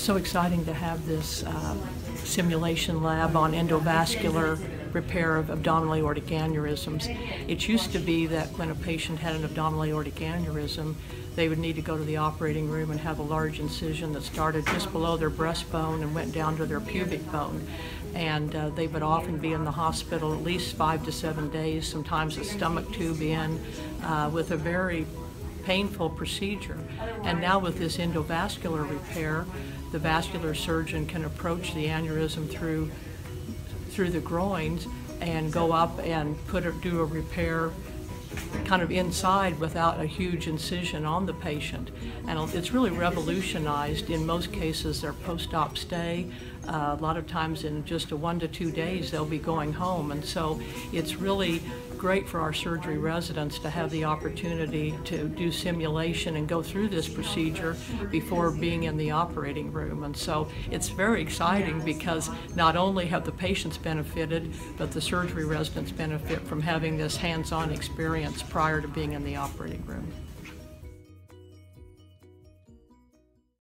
so exciting to have this uh, simulation lab on endovascular repair of abdominal aortic aneurysms. It used to be that when a patient had an abdominal aortic aneurysm, they would need to go to the operating room and have a large incision that started just below their breastbone and went down to their pubic bone. And uh, they would often be in the hospital at least five to seven days, sometimes a stomach tube in, uh, with a very painful procedure. And now with this endovascular repair, the vascular surgeon can approach the aneurysm through through the groins and go up and put a, do a repair kind of inside without a huge incision on the patient. And it's really revolutionized in most cases their post-op stay. Uh, a lot of times in just a one to two days they'll be going home. And so it's really great for our surgery residents to have the opportunity to do simulation and go through this procedure before being in the operating room. And so it's very exciting because not only have the patients benefited, but the surgery residents benefit from having this hands-on experience prior to being in the operating room.